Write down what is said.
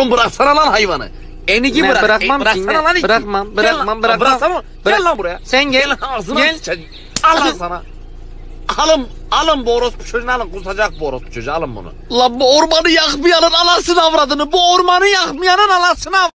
Oğlum bıraksana lan hayvanı. Enigi bırak. bırakmam e, bıraksana lan iti. Bırakmam, bırakmam, bırakmam. Bıraksana. Bırak. Gel lan buraya. Sen gel. Gel ağzına Gel. Al lan sana. Alın, alın bu orospu çocuğunu alın. Kusacak bu orospu çocuğu alın bunu. Lan bu ormanı yakmayanın anasını avradını. Bu ormanı yakmayanın anasını av-